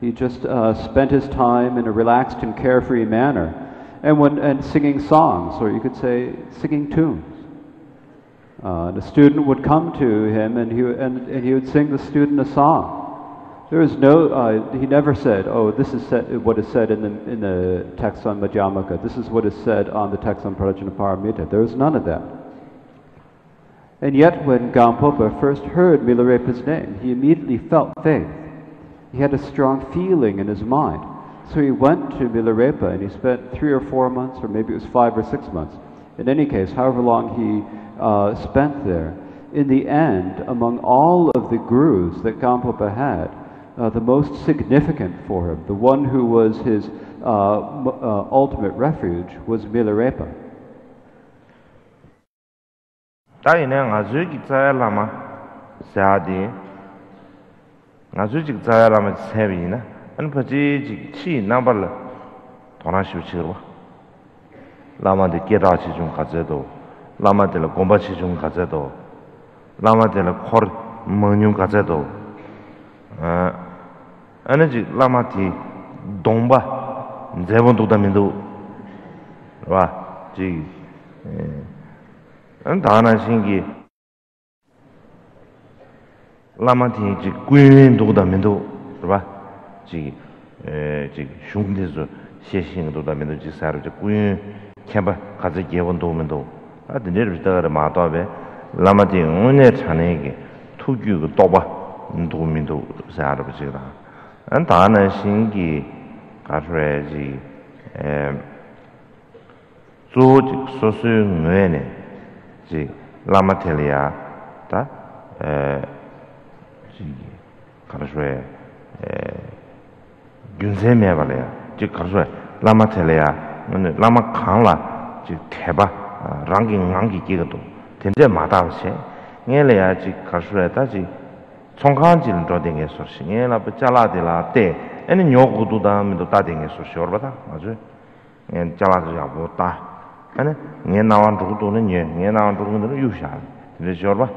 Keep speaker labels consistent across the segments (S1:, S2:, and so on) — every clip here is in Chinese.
S1: He just uh, spent his time in a relaxed and carefree manner, and when and singing songs, or you could say singing tunes. Uh, and a student would come to him, and he and, and he would sing the student a song. There is no. Uh, he never said, "Oh, this is what is said in the in the text on Madhyamaka. This is what is said on the text on Prajnaparamita." There was none of that. And yet, when Gampopa first heard Milarepa's name, he immediately felt faith. He had a strong feeling in his mind. So he went to Milarepa and he spent three or four months, or maybe it was five or six months. In any case, however long he uh, spent there, in the end, among all of the gurus that Gamlapa had, uh, the most significant for him, the one who was his uh, uh ultimate refuge, was Milarepa.
S2: ngazu chik tsaya lama sebi ina an pachi chik chi nambar la tona shivu chigirwa lama de kera chi chung khatsa do lama de la gomba chi chung khatsa do lama de la khor mangyung khatsa do ane chik lama ti dongba zebon tukda mindu wa chik an dana shingi lāma tī jī guīn dōgdā mīndō, rūpa, jī shūng tī sū xie xīng dōgdā mīndō jī sā rūpa, jī guīn khyāpa khācā gyēwa dōg mīndō. Ā tī nir rūpa tā gā mā tō bē, lāma tī ngō nē chāne kī tū gyū gā dōgba dōg mīndō sā rūpa jī rā. Ān tā nā xīng kī gā rūpa jī zō jī sō sū ngō nē jī lāma tī lī yā, tā 가 마다베 라마티 오네 차네게 투규 그 또바 도민도 사르 비지라 안 다나 신기 가르지 에 조직 소수 뇌네 지 라마텔리아 다 에, 지 가르쇼에 에 균세메 발이야 지 가르쇼에 라마텔리아 오늘 라마 칸라 지 태바 랑기 랑기 기가도 된제 마다시 녜래야 지 가르쇼에 다지 총칸지는 저딩에 소시 녜라 버잘라데라 때 애는 녀고도 다음에도 다딩에 소시 얼바다 맞아 녜 잘라서 야보 다 아니 녜 나완 두고도는 녜 녜 나완 두고는 유샤 근데 저봐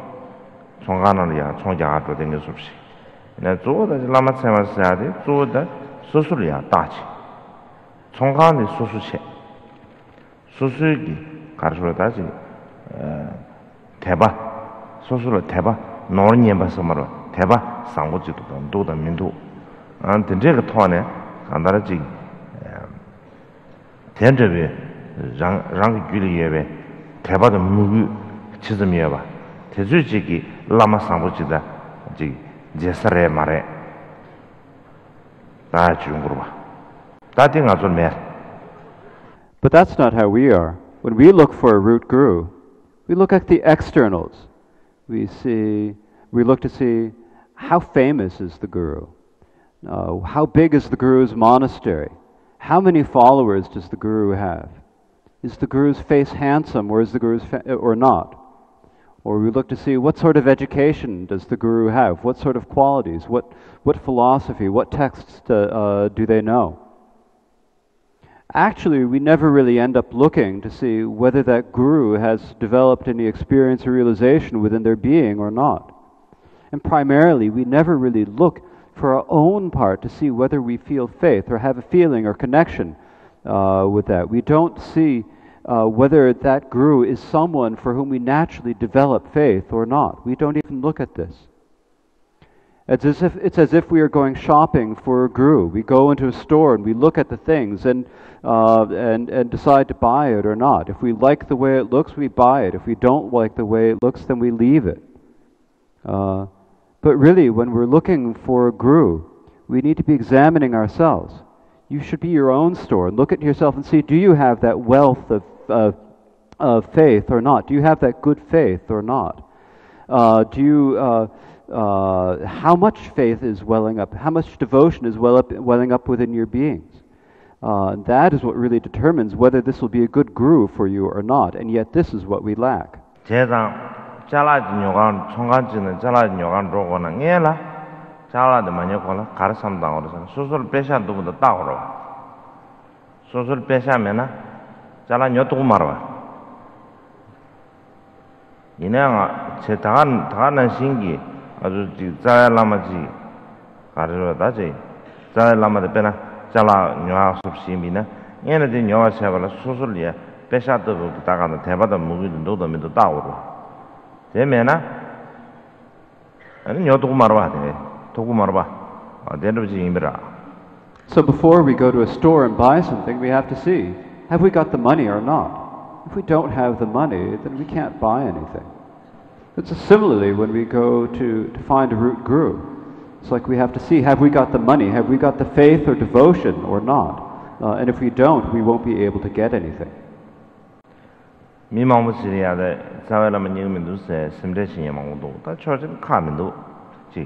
S2: 총간을이야 총자가 또 되는 섭시 나 조다 라마 세마스야데 조다 소소리야 다치 총간의 소소체 소소기 가르쳐 다지 에 대바 소소로 대바 노는 예바서 말어 대바 상고지도 도다 민도 안 된제가 토네 간다라지 텐저베 랑 랑, 규리 예베 대바도 무구 치즈미야 봐 대주지기 lama jesare mare chungurwa
S1: But that's not how we are. When we look for a root guru, we look at the externals. We see, we look to see how famous is the guru, uh, how big is the guru's monastery, how many followers does the guru have, is the guru's face handsome or is the guru's or not? Or we look to see what sort of education does the guru have, what sort of qualities, what what philosophy, what texts do, uh, do they know actually, we never really end up looking to see whether that guru has developed any experience or realization within their being or not. And primarily, we never really look for our own part to see whether we feel faith or have a feeling or connection uh, with that. We don't see uh, whether that guru is someone for whom we naturally develop faith or not. We don't even look at this. It's as if it's as if we are going shopping for a guru. We go into a store and we look at the things and uh, and and decide to buy it or not. If we like the way it looks, we buy it. If we don't like the way it looks, then we leave it. Uh, but really, when we're looking for a guru, we need to be examining ourselves. You should be your own store and look at yourself and see: Do you have that wealth of uh, of faith or not? Do you have that good faith or not? Uh, do you uh, uh, how much faith is welling up, how much devotion is well up, welling up within your beings. Uh, that is what really determines whether this will be a good guru for you or not, and yet this is what we lack.
S2: 제장 잘라진 요간 총간지는 잘라진 요간 로고는 녜라 잘라도 많이 걸어 가르삼당 그래서 수술 빼샤 누구도 따오로 수술 빼샤면은 잘라 녀도 말아 이내가 제 당한 당하는 신기 아주 지 자라마지 가르로 다지 zāyā lāma dā pēnā chālā nyōhā sūp shīmbi nā ngā nā dī nyōhā chāyā lā sūsū lī yā pēshā dā bū dā kā dā tēpā dā mūgī dā ndō dā mī dā dā wā rō dē mē nā nyō tōku mā rō bā dē tōku mā rō bā dē rō jī yīmbi rā
S1: So before we go to a store and buy something, we have to see, have we got the money or not? If we don't have the money, then we can't buy anything. It's similarly when we go to, to find a root guru. It's like we have to see, have we got the money? Have we got the faith or devotion or not? Uh, and if we don't, we won't be able to get anything.
S2: mīmāṅ sē simdē dō tā kā jī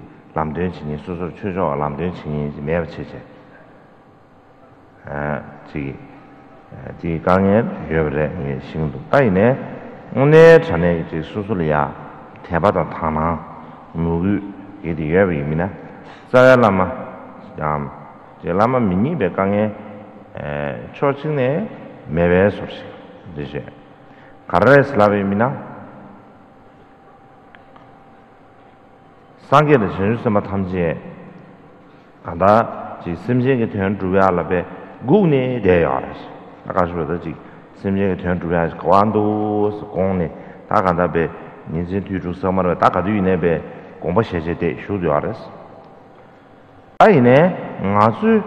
S2: jī 지, 지 강에 여버래 신도 따이네 오늘 전에 이제 수술이야 대바다 타나 무기 이디 여비미나 자야라마 ям 제 라마 미니베 강에 에 초칭네 매베 소식 이제 가르레 슬라비미나 상계의 전수스마 탐지에 간다 지 심지에 대한 주야라베 구네 대야스 아까说的지 심지에 대한 주야 관도 공네 다 간다베 인진 뒤주 서마로 다 가도 이네베 공부 셰제데 쇼도야스 아이네 나수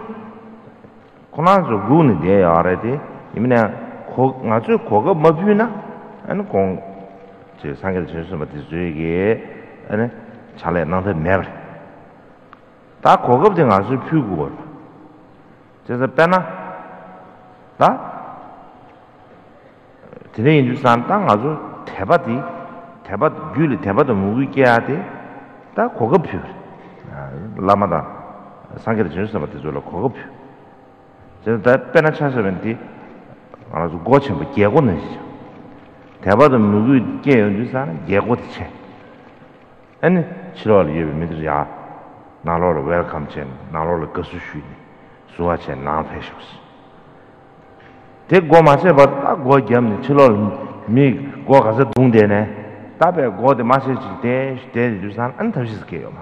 S2: 코나조 구네 대야라데 이미나 고 나주 고가 뭐 ane kong che sangye de chen sumba di zui ge ane chale nang te mebre da kogab de nga su pyu gu bor che se pena da tene yin ju san da nga su teba di teba gyu li teba da mugi ge ya de da kogab pyu lama da sangye de chen sumba di zui la kogab pyu che se da pena cha se ben di nga su go chen pa ge go nan si 대바도 무구 깨요 주사는 예고도 체 아니 치료를 예비 믿으지 야 나로를 웰컴 chen 나로를 거수 쉬니 수화 chen 나 패쇼스 Te go maashe ba ta go gyamni chilo mi go kasa dungde ne. Tabe go de maashe chik de de de san an tabshi sike yo ma.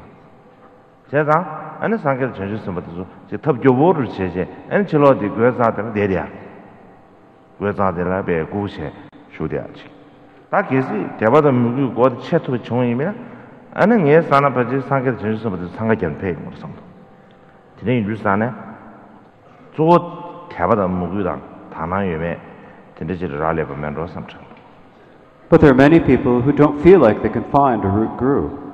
S2: Che zang an sanke de chanshi sumba tazu che tab gyobo ru che che an chilo de goya zang de la de diya goya zang de la be gu she shu diya chik ta kesi deba da mugu go de che tuba chung imi na. An nge sana pa che sanke de chanshi sumba tazu sanga gyam pe yung ru sangdo tene yu san ne zo deba da mugu dang
S1: But there are many people who don't feel like they can find a root guru.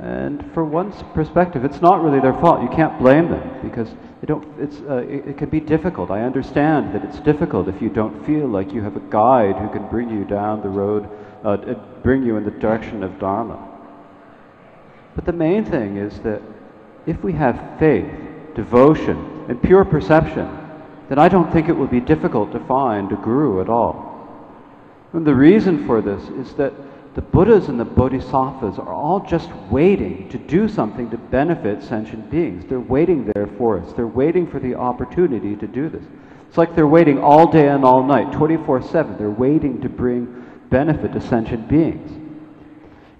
S1: And for one's perspective, it's not really their fault. You can't blame them because they don't, it's, uh, it, it can be difficult. I understand that it's difficult if you don't feel like you have a guide who can bring you down the road, uh, bring you in the direction of Dharma. But the main thing is that if we have faith, devotion, and pure perception, then I don't think it will be difficult to find a guru at all. And the reason for this is that the Buddhas and the Bodhisattvas are all just waiting to do something to benefit sentient beings. They're waiting there for us. They're waiting for the opportunity to do this. It's like they're waiting all day and all night, 24 7. They're waiting to bring benefit to sentient beings.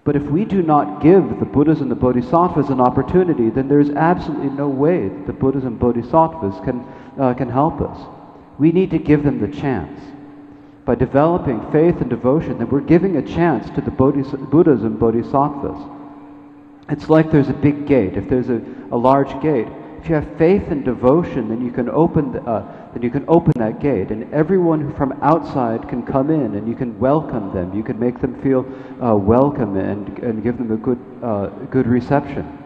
S1: But if we do not give the Buddhas and the Bodhisattvas an opportunity, then there's absolutely no way that the Buddhas and Bodhisattvas can, uh, can help us. We need to give them the chance by developing faith and devotion, then we're giving a chance to the Bodhis- Buddhas and Bodhisattvas. It's like there's a big gate. If there's a, a large gate, if you have faith and devotion, then you can open the, uh, then you can open that gate, and everyone from outside can come in, and you can welcome them. You can make them feel uh, welcome and, and give them a good uh, good reception.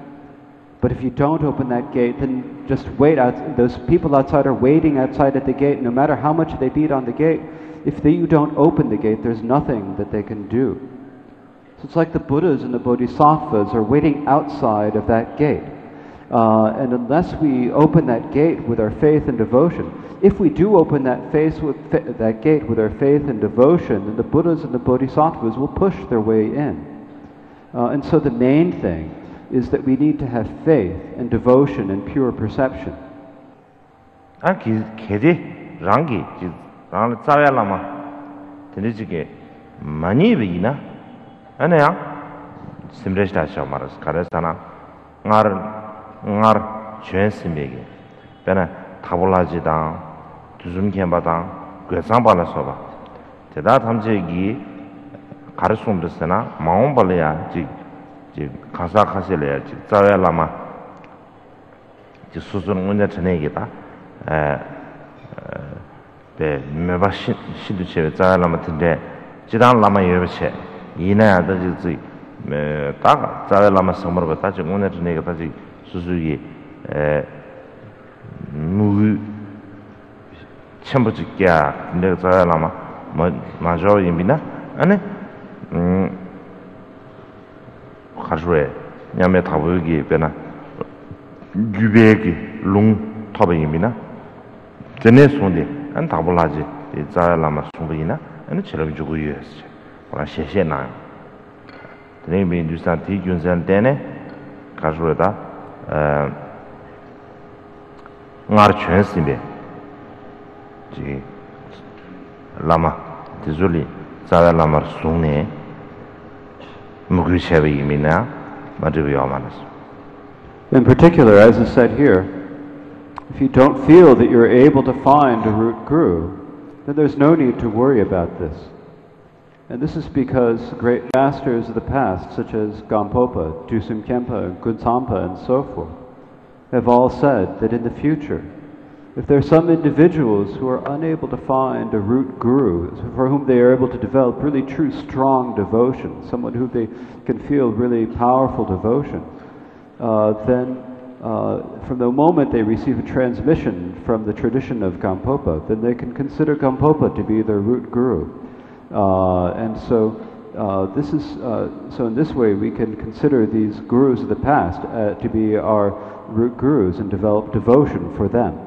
S1: But if you don't open that gate, then just wait. Out, those people outside are waiting outside at the gate. No matter how much they beat on the gate, if they, you don't open the gate, there's nothing that they can do. So it's like the Buddhas and the Bodhisattvas are waiting outside of that gate. Uh, and unless we open that gate with our faith and devotion, if we do open that, with that gate with our faith and devotion, then the Buddhas and the Bodhisattvas will push their way in. Uh, and so the main thing is that we need to have faith and devotion and pure perception.
S2: 안 개디 랑기 랑 짜야라마. 되는지게 많이 비나? 아니야. 심레시다 샤마르스 가르사나. ngar ngar chen simege bena tabulaji dang tuzum kemba dang gyesang bala soba teda tamje gi 가르송드스나 마음발이야 즉 pēnā tāpulāji tāng, tūsum kēmbā tāng, guēsāng pāla sōpa. Tētā tamche kī kārī sōmbir sēnā, māngōng pāla yā, jī, jī kāsā kāsī lā yā, jī tsāwē lāma, jī sūsūr ngūnyā chānē kī tā, bē mē bā shīdū chē bē tsāwē lāma tīndē, jī tāng lāma yō bē chē, yī nā yā tā jī tsī, tā tsāwē lāma sāmbir bē tā jī ngūnyā chānē kī tā jī sūsū kī, 무기 첨부지 꺄 근데 자야라마 뭐 마저 임비나 아니 음 가르에 냐메 타부기 베나 규베기 롱 타베 임비나 제네 손데 안 타불라지 자야라마 손비나 아니 체력 주고 유했지 뭐라 셰셰나 드네 민주산 티균산 때네 가르에다 에 ngar chuen simbe ji lama tizuli zawa lama sungne mugri shebe
S1: In particular, as is said here, if you don't feel that you're able to find a root guru, then there's no need to worry about this. And this is because great masters of the past, such as Gampopa, Dusum Kempa, Gunsampa, and so forth, have all said that in the future, if there are some individuals who are unable to find a root guru for whom they are able to develop really true strong devotion, someone who they can feel really powerful devotion, uh, then uh, from the moment they receive a transmission from the tradition of Gampopa, then they can consider Gampopa to be their root guru. Uh, and so uh, this is uh, so in this way we can consider these gurus of the past uh, to be our root gurus and develop devotion for them.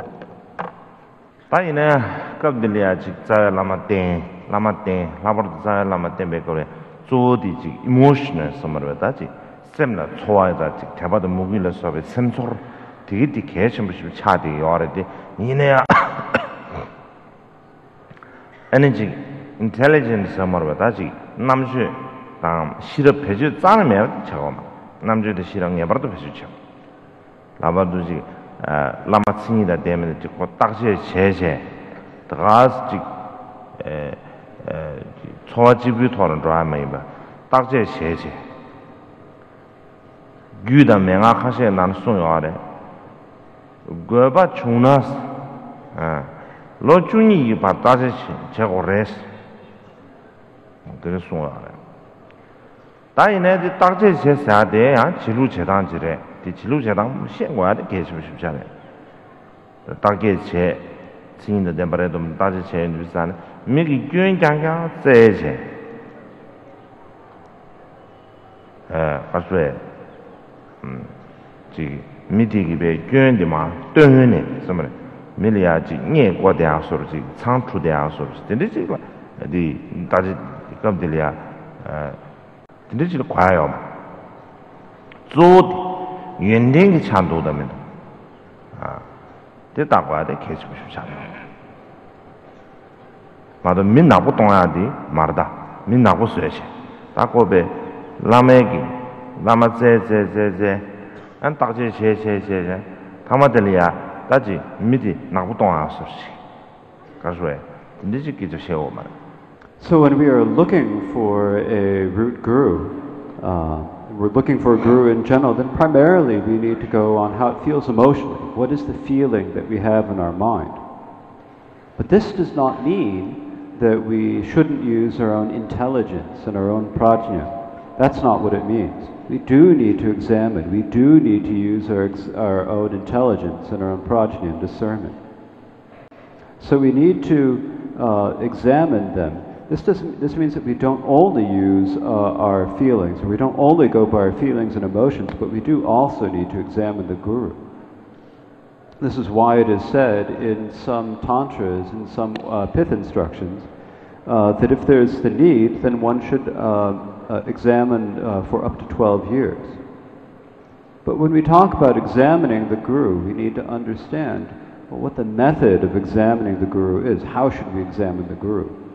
S2: Tayi na kabdili ya chik tsaya lama ten, lama ten, labar tsaya lama ten pe kore, tso di chik emotional samarwa ta chik, sem la tsoa ya chik, taba da mugi la sobe, sem tsor, digi di kaya shimbishib cha digi yawara di, nina ya, ane chik, intelligent samarwa ta chik, namshu, tam, shira pechu tsana meyabdi chakwa ma, namshu da shira ngebardo pechu chakwa, labar du chik, lama tsingida demene chikwa takche cheche dhagaas chik tsowa chibu e, e, thoran dhruwa mayinba takche cheche gyuda menga khashe nan sung yaware goba chungnas lo chungi yiba takche chego res kiri sung yaware da inaydi takche che saade yang chilu chedan jire. di chilu chadang shen guwa di kei shibu shibu chane da kei che chingi da denpa re dum da che che yin dhubi zane mi ki gyun kyang kyang tse che ka suwe chi mi di ki be gyun di ma dun yun ne samare mi li ya chi nye guwa di yang suru chi chang chu di yang suru chi dinde chi di da chi kab di li ya dinde chi li kwaya yo ma zu 연댕이 찬도다면 아 됐다고 하대 계속 싶잖아 맞아 민 나고 동아야디 말다. 민 나고 쓰여지 딱고베 라메기 라마제제제제. 안 딱제 제제제제. 담아들이야. 다지 미디 나고 동아서 가서에.
S1: 근데 지기 좀 세워 말아 So when we are looking for a root guru, uh, we're looking for a guru in general, then primarily we need to go on how it feels emotionally. What is the feeling that we have in our mind? But this does not mean that we shouldn't use our own intelligence and our own prajna. That's not what it means. We do need to examine, we do need to use our, our own intelligence and our own prajna and discernment. So we need to uh, examine them this, doesn't, this means that we don't only use uh, our feelings, or we don't only go by our feelings and emotions, but we do also need to examine the Guru. This is why it is said in some tantras, in some uh, pith instructions, uh, that if there's the need, then one should uh, uh, examine uh, for up to 12 years. But when we talk about examining the Guru, we need to understand well, what the method of examining the Guru is. How should we examine the Guru?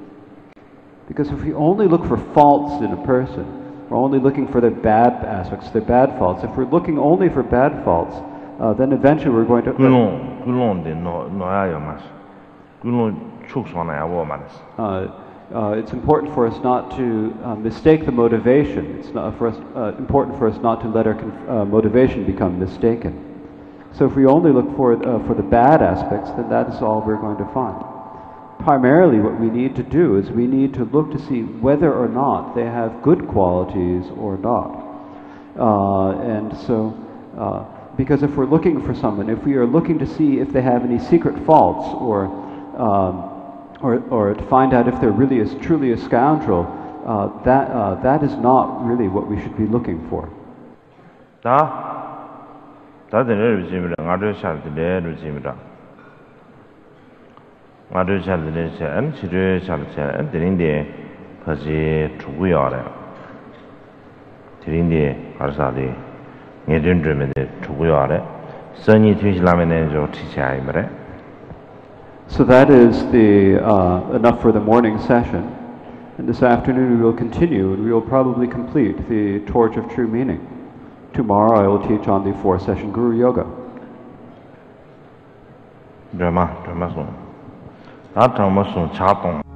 S1: Because if we only look for faults in a person, we're only looking for their bad aspects, their bad faults. If we're looking only for bad faults, uh, then eventually we're going to.
S2: No. kulon de no noya yo mas. Kulon chuk sona ya wo manas.
S1: Uh, uh, it's important for us not to uh, mistake the motivation. It's not for us, uh, important for us not to let our conf- uh, motivation become mistaken. So if we only look for, uh, for the bad aspects, then that is all we're going to find. Primarily, what we need to do is we need to look to see whether or not they have good qualities or not. Uh, and so, uh, because if we're looking for someone, if we are looking to see if they have any secret faults or, um, or, or to find out if they're really a, truly a scoundrel, uh, that, uh, that is not really what we should be looking for.
S2: Da da de re ji mi ra ngāru chāla dhīrī chā, ān chīrī chāla chā, ān dhīrīndī pāchī chūgu yā rā, dhīrīndī kārasā dhī, ngē dhīn dhīmī dhī chūgu yā rā, sāñī tīshī lāmi nē chō chī chā yī mā rā.
S1: So that is the, uh, enough for the morning session. And this afternoon we will continue and we will probably complete the Torch of True Meaning. Tomorrow I will teach on the four-session Guru Yoga.
S2: Brahma, Brahma Soma. 那这么说，恰多。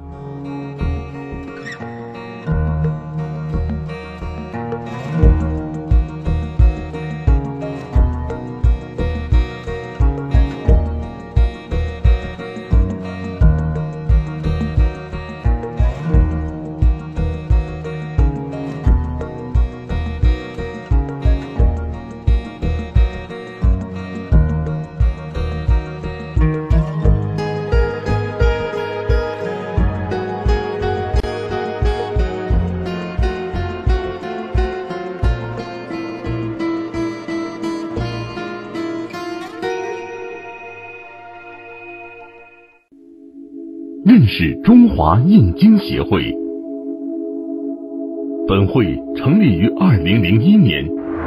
S3: 认识中华印经协会。本会成立于二零零一年，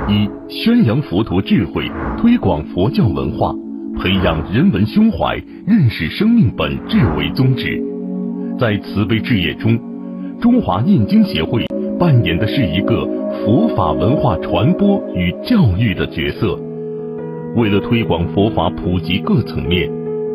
S3: 以宣扬佛陀智慧、推广佛教文化、培养人文胸怀、认识生命本质为宗旨。在慈悲置业中，中华印经协会扮演的是一个佛法文化传播与教育的角色。为了推广佛法普及各层面，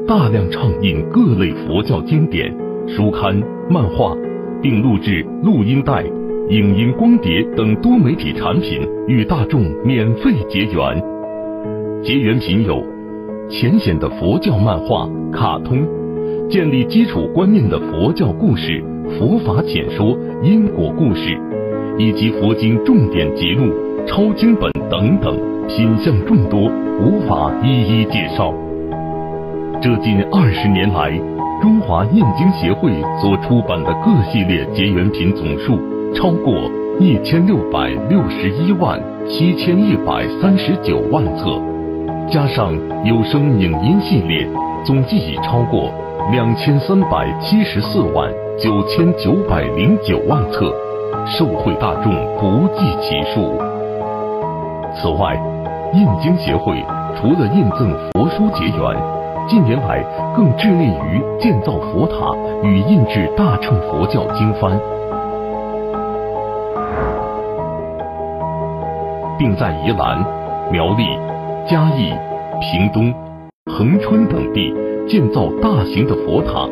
S3: 大量畅印各类佛教经典、书刊、漫画，并录制录音带、影音光碟等多媒体产品，与大众免费结缘。结缘品有浅显的佛教漫画、卡通，建立基础观念的佛教故事、佛法浅说、因果故事，以及佛经重点节录、抄经本等等，品相众多，无法一一介绍。这近二十年来，中华印经协会所出版的各系列结缘品总数超过一千六百六十一万七千一百三十九万册，加上有声影音系列，总计已超过两千三百七十四万九千九百零九万册，受惠大众不计其数。此外，印经协会除了印赠佛书结缘，近年来，更致力于建造佛塔与印制大乘佛教经幡，并在宜兰、苗栗、嘉义、屏东、恒春等地建造大型的佛塔，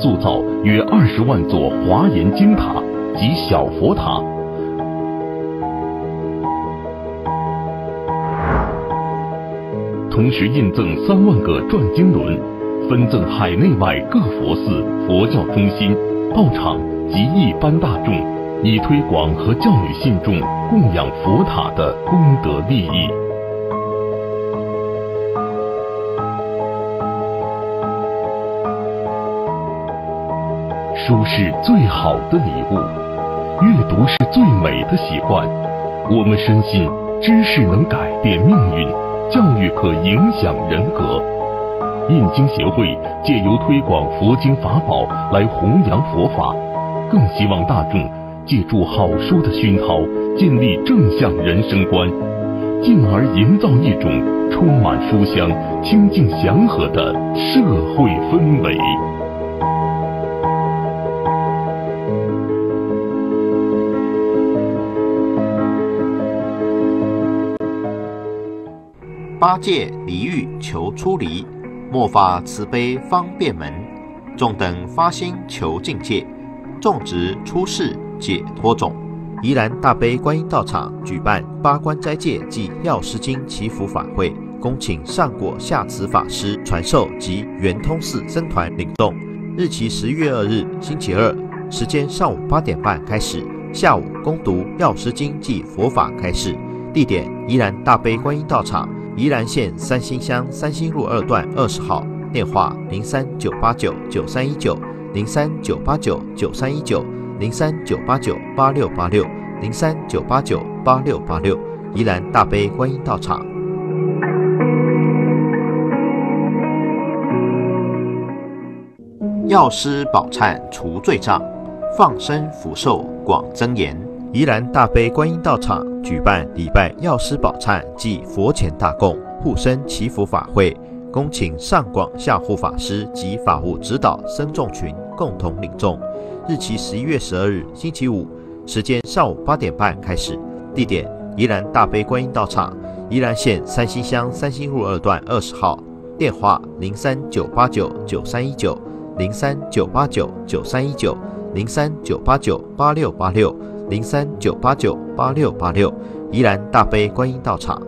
S3: 塑造约二十万座华严经塔及小佛塔。同时印赠三万个转经轮，分赠海内外各佛寺、佛教中心、道场及一般大众，以推广和教育信众供养佛塔的功德利益。书是最好的礼物，阅读是最美的习惯。我们深信，知识能改变命运。教育可影响人格。印经协会借由推广佛经法宝来弘扬佛法，更希望大众借助好书的熏陶，建立正向人生观，进而营造一种充满书香、清净祥和的社会氛围。
S4: 八戒离欲求出离，末法慈悲方便门，众等发心求境界，种植出世解脱种。宜兰大悲观音道场举办八关斋戒暨药师经祈福法会，恭请上果下慈法师传授及圆通寺僧团领动。日期十一月二日星期二，时间上午八点半开始，下午攻读药师经暨佛法开示。地点：宜兰大悲观音道场，宜兰县三星乡三星路二段二十号。电话：零三九八九九三一九零三九八九九三一九。零三九八九八六八六，零三九八九八六八六，宜兰大悲观音道场。药师宝忏除罪障，放生福寿广增延。宜兰大悲观音道场举办礼拜药师宝忏暨佛前大供护身祈福法会，恭请上广下护法师及法务指导僧众群共同领众。日期十一月十二日星期五，时间上午八点半开始，地点宜兰大悲观音道场，宜兰县三星乡三星路二段二十号，电话零三九八九九三一九零三九八九九三一九零三九八九八六八六零三九八九八六八六，宜兰大悲观音道场。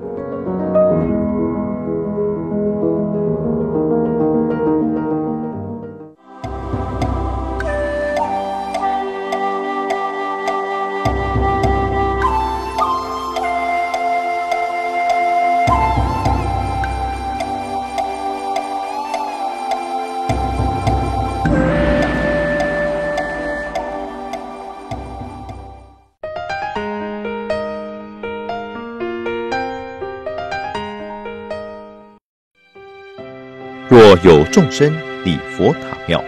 S4: 若有众生礼佛塔庙，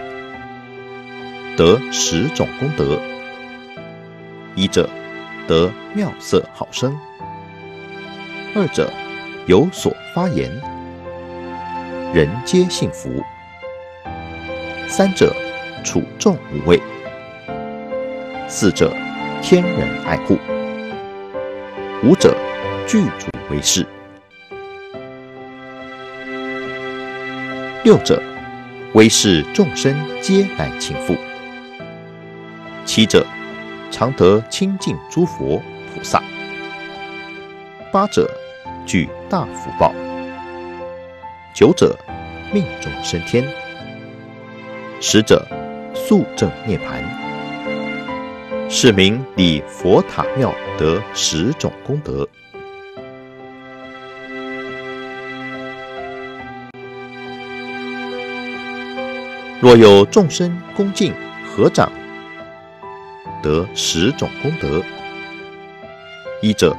S4: 得十种功德：一者得妙色好生；二者有所发言，人皆幸福；三者处众无畏；四者天人爱护；五者具足为是。六者，威是众生皆乃亲附；七者，常得清净诸佛菩萨；八者，具大福报；九者，命中升天；十者，速证涅盘。是名礼佛塔庙得十种功德。若有众生恭敬合掌，得十种功德：一者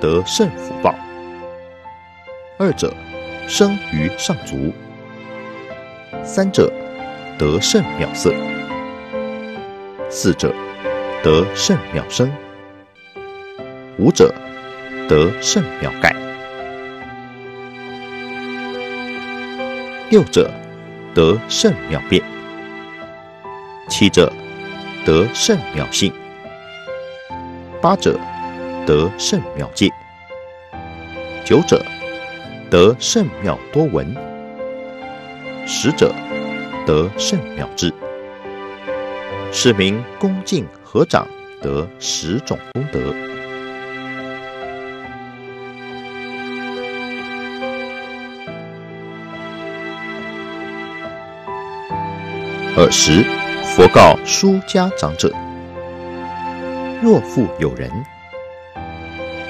S4: 得胜福报；二者生于上足；三者得胜妙色；四者得胜妙声；五者得胜妙盖；六者。得圣妙变，七者得圣妙性，八者得圣妙戒，九者得圣妙多闻，十者得圣妙智。是名恭敬合掌得十种功德。尔时，佛告书家长者：“若复有人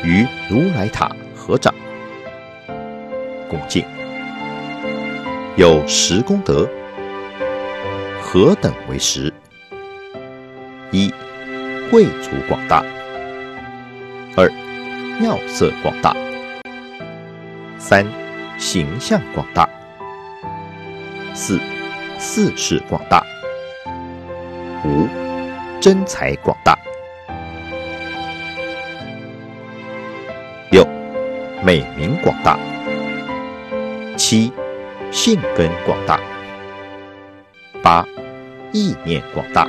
S4: 于如来塔合掌恭敬，有十功德，何等为十？一、慧足广大；二、妙色广大；三、形象广大；四。”四世广大，五真才广大，六美名广大，七性根广大，八意念广大，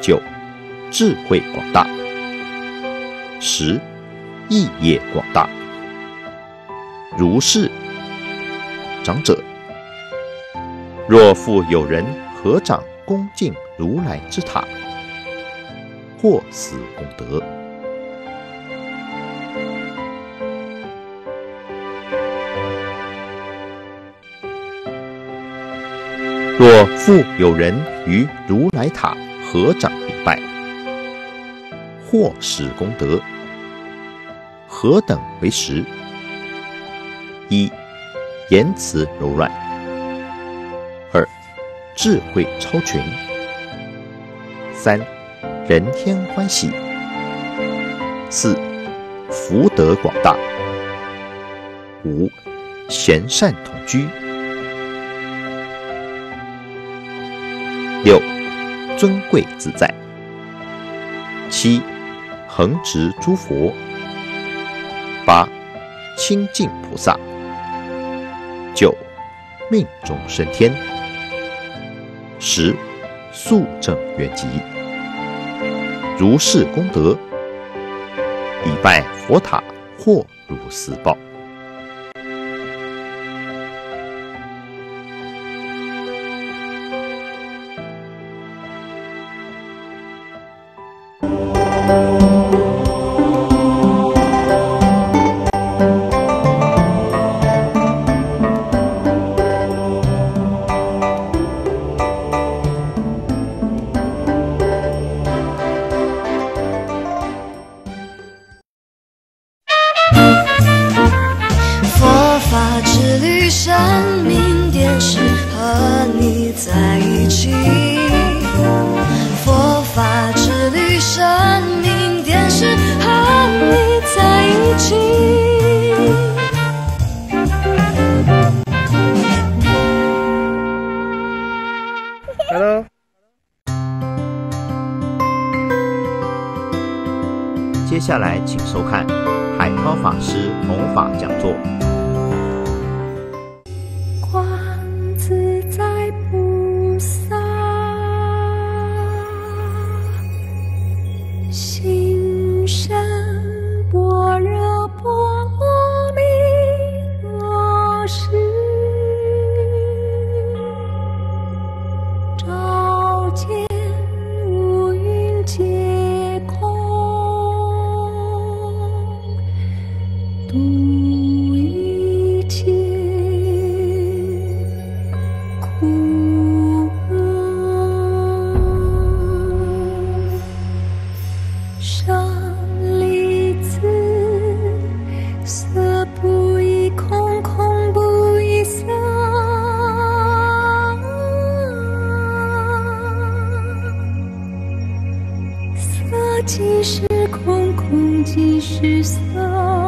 S4: 九智慧广大，十意业广大，如是。
S5: 长者。若复有人合掌恭敬如来之塔，获死功德。若复有人于如来塔合掌礼拜，获使功德。何等为实？一、言辞柔软；智慧超群；三、人天欢喜；四、福德广大；五、贤善同居；六、尊贵自在；七、恒植诸佛。八、清净菩萨；九、命中升天；十、速证圆寂。如是功德，礼拜佛塔，或如斯报。
S6: 你失色。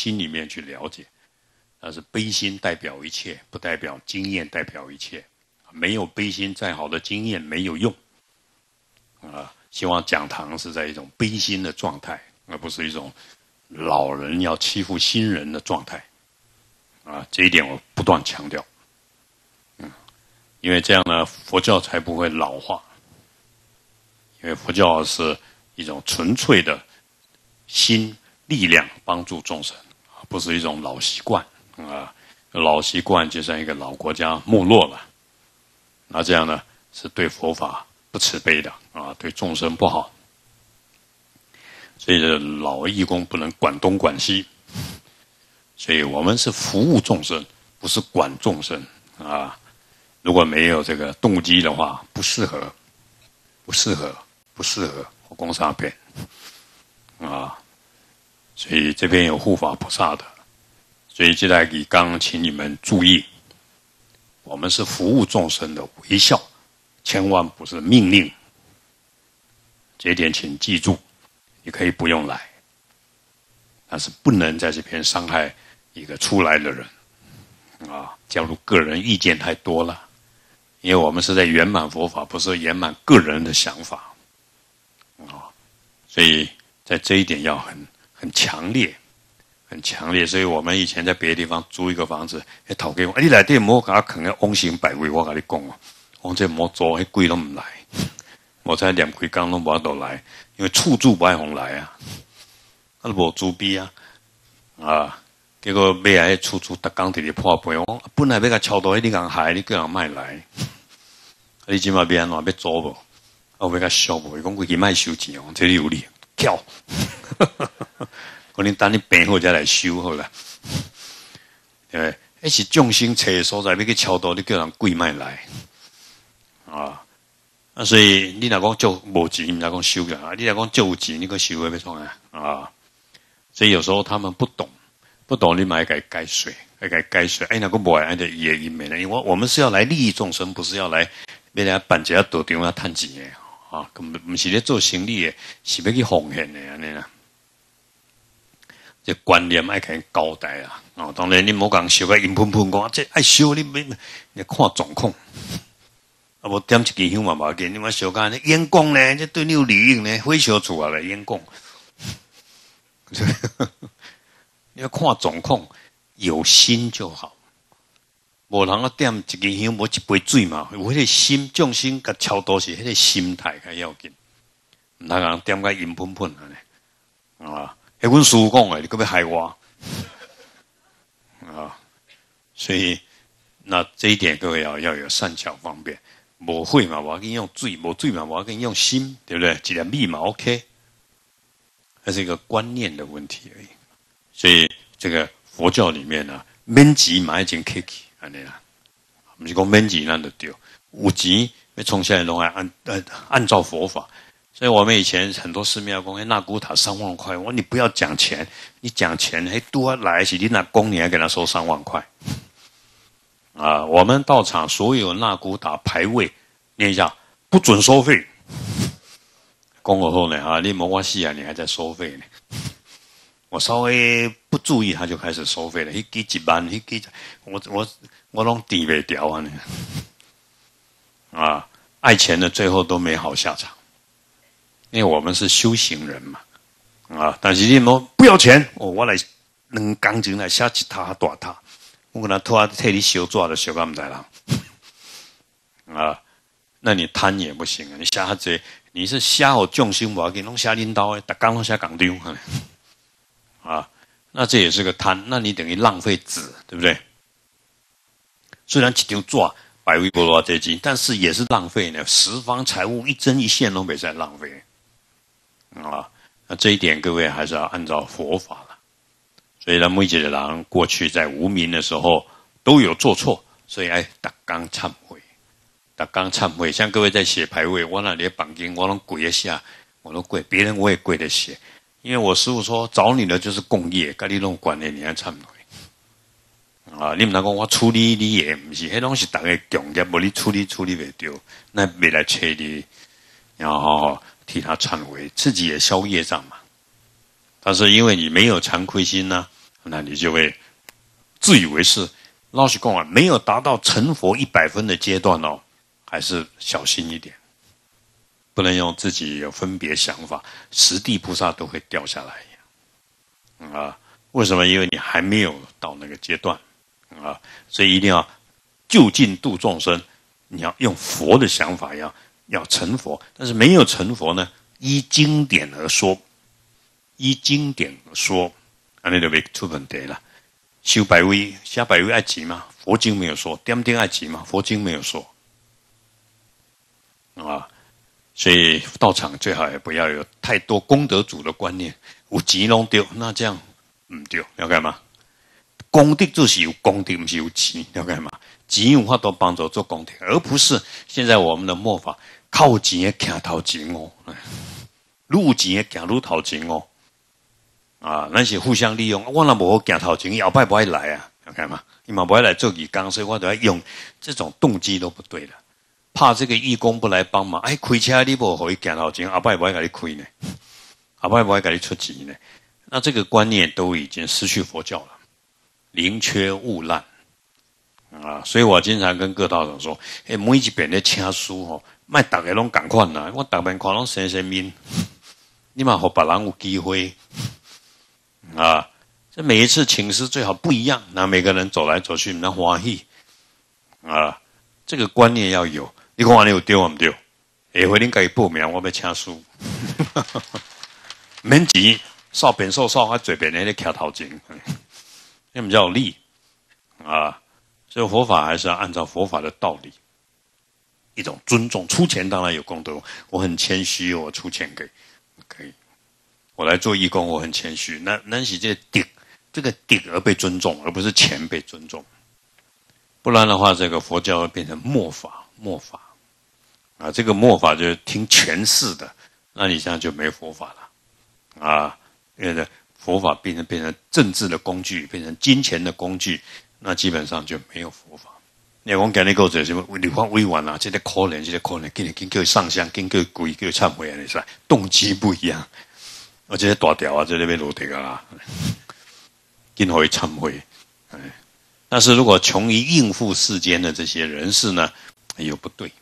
S6: 心里面去了解。但是悲心代表一切，不代表经验代表一切。没有悲心，再好的经验没有用。啊，希望讲堂是在一种悲心的状态，而不是一种老人要欺负新人的状态。啊，这一点我不断强调。嗯，因为这样呢，佛教才不会老化。因为佛教是一种纯粹的心力量帮助众生，不是一种老习惯啊。老习惯就像一个老国家没落了，那这样呢是对佛法不慈悲的啊，对众生不好。所以老义工不能管东管西，所以我们是服务众生，不是管众生啊。如果没有这个动机的话，不适合，不适合。不适合我工商片啊，所以这边有护法菩萨的，所以就在给刚请你们注意，我们是服务众生的微笑，千万不是命令。这点请记住，你可以不用来，但是不能在这边伤害一个出来的人啊，假如个人意见太多了，因为我们是在圆满佛法，不是圆满个人的想法。啊所以在这一点要很很强烈，很强烈。所以我们以前在别的地方租一个房子，哎，讨给我，你来电莫给他啃个翁行百味，我跟你讲哦，我这莫做，迄鬼都唔来，我才连几工都无得来，因为厝住不爱红来啊，啊无租逼啊，啊，结果买来厝住逐工直直破病，我本来要甲超多，你讲害你叫人卖来，你今嘛变安怎要租无？我要甲收无？伊讲过去卖收钱哦，这里有理跳，可能等你病好再来收好了。对，一是众生找所在，要去超度，你叫人跪卖来啊。啊，所以你若讲就无钱，你若讲收个啊，你若讲就有钱，你个收会要创啊啊。所以有时候他们不懂，不懂你买改改水，改改改水。哎，那个无爱的也也没了，因为我们是要来利益众生，不是要来别人办一下道场要趁钱的。啊，根本不是咧做生意的，是要去奉献的安尼啦。这观念爱看交代啊！哦，当然你莫讲烧个阴喷喷，讲这爱烧你没你看状况。啊，无点一支香嘛无要紧，你莫烧干呢？烟光呢？这对你有利益呢？火烧厝啊来烟光。你要看状况，有心就好。无人啊点一根香，无一杯水嘛。有迄个心，众生甲超多是迄个心态较要紧。毋通人点个阴喷喷安尼啊！迄阮师傅讲诶，你搁要害我啊！所以那这一点各位要要有善巧方便。无会嘛，我跟你用水；无水嘛，我跟你用心，对不对？一粒米嘛，OK。它是一个观念的问题而已。所以这个佛教里面呢，免钱买一件 cake。安尼啦，不是讲免钱那就对，有钱要从现在拢来按按按照佛法，所以我们以前很多寺庙讲，那古塔三万块，我说你不要讲钱，你讲钱还多来是你那公你还给他收三万块，啊，我们到场所有那古塔牌位念一下不准收费，讲过后呢啊，你莫关系啊，你还在收费呢。我稍微不注意，他就开始收费了。一给几万，一给我我我拢抵不掉啊！啊，爱钱的最后都没好下场，因为我们是修行人嘛，啊！但是你莫不要钱，我我来能钢筋来下吉他大他，我跟他拖替你修做的修干唔在啦，啊！那你贪也不行啊！你下这你是下好重心，我要给弄下领导的，打刚弄下港丢。啊，那这也是个贪，那你等于浪费纸，对不对？虽然几条抓百威波罗这金，但是也是浪费呢。十方财物一针一线都没在浪费，啊，那这一点各位还是要按照佛法了。所以呢，每一个人过去在无名的时候都有做错，所以哎，打刚忏悔，打刚忏悔。像各位在写牌位，我那里绑金，我能跪一下，我都跪，别人我也跪着写。因为我师傅说找你的就是共业，跟你弄关系你还忏悔啊！你们那讲我处理你也不是，迄东西大家共业，无你处理处理未掉，那未来催你，然后替他忏悔，自己也消业障嘛。但是因为你没有惭愧心呢，那你就会自以为是。老实讲啊，没有达到成佛一百分的阶段哦，还是小心一点，不能用自己有分别想法，十地菩萨都会掉下来啊。为什么？因为你还没有到那个阶段啊，所以一定要就近度众生。你要用佛的想法，要要成佛。但是没有成佛呢？依经典而说，依经典而说，啊，那就被出问题了。修百威，下百威爱急吗？佛经没有说。点点爱急吗？佛经没有说。啊，所以道场最好也不要有太多功德主的观念。有钱弄丢，那这样唔丢，要干嘛？功德就是有功德，不是有钱，要干嘛？钱有法都帮助做功德，而不是现在我们的末法靠钱行头前哦，路钱行路头前哦。啊，那是互相利用。我那无行头前，后摆不爱来啊，要干嘛？你嘛不爱来做义工，所以我都要用这种动机都不对了。怕这个义工不来帮忙，哎，开车你不可以行头前，后摆不会给你开呢，后摆不会给你出钱呢。那这个观念都已经失去佛教了，宁缺毋滥啊。所以我经常跟各道长说，哎，每一遍的车书吼，卖大家拢共款呐，我大遍看拢神神面，你嘛和别人有机会。啊，这每一次请示最好不一样，那每个人走来走去，那欢喜啊，这个观念要有。你看你有丢啊唔丢？下回你可以报名，我要请书。免钱，扫便扫扫，还嘴边那咧磕头前，那么叫利啊。所以佛法还是要按照佛法的道理，一种尊重。出钱当然有功德，我很谦虚，我出钱给可以。我来做义工，我很谦虚。那那是这顶，这个顶而被尊重，而不是钱被尊重。不然的话，这个佛教会变成末法，末法啊，这个末法就是听权势的，那你这样就没佛法了啊。因为佛法变成变成政治的工具，变成金钱的工具，那基本上就没有佛法。你讲今日够做什么？你看委婉啊，这个可怜，这个可怜，给你给叫上香，给叫跪，叫忏悔啊，你说动机不一样。我这些大条啊，在那边落地噶啦，今可以忏悔。哎，但是如果穷于应付世间的这些人士呢，又不对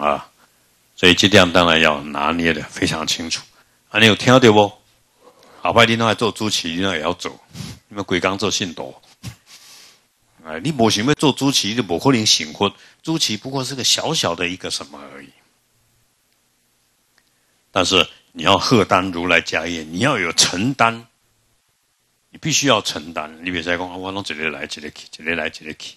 S6: 啊，所以这点当然要拿捏的非常清楚。啊，你有听到不？好，拜你那还做朱祁，那也要走，因为鬼刚做信徒。哎，你不想要做朱祁，就不可能醒婚。朱祁不过是个小小的一个什么而已，但是。你要荷担如来家业，你要有承担，你必须要承担。你别再讲，我弄这里来，这里去，这里来，这里去，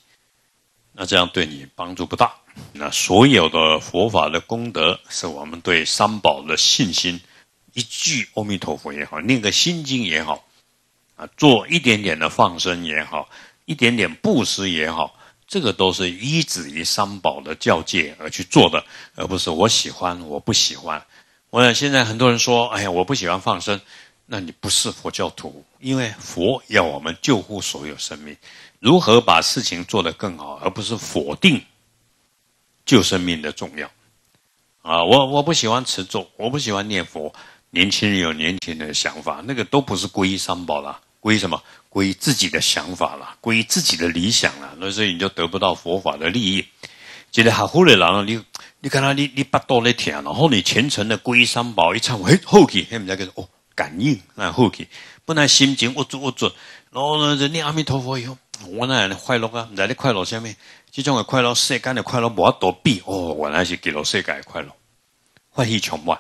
S6: 那这样对你帮助不大。那所有的佛法的功德，是我们对三宝的信心。一句阿弥陀佛也好，念个心经也好，啊，做一点点的放生也好，一点点布施也好，这个都是依止于三宝的教戒而去做的，而不是我喜欢，我不喜欢。我想现在很多人说：“哎呀，我不喜欢放生。”那你不是佛教徒，因为佛要我们救护所有生命，如何把事情做得更好，而不是否定救生命的重要。啊，我我不喜欢持咒，我不喜欢念佛。年轻人有年轻人的想法，那个都不是皈依三宝了，皈依什么？皈依自己的想法了，皈依自己的理想了。那所以你就得不到佛法的利益。觉得好苦的人，你。你看他，你你巴肚咧疼，然后你虔诚的皈依三宝，一唱，嘿，好起，他们家叫哦，感应，那好起。本来心情握住握住，然后呢，念阿弥陀佛以后，我那快乐啊，在咧快乐下面，这种的快乐，世间的快乐，无多比哦，原来是极乐世界的快乐，欢喜充满，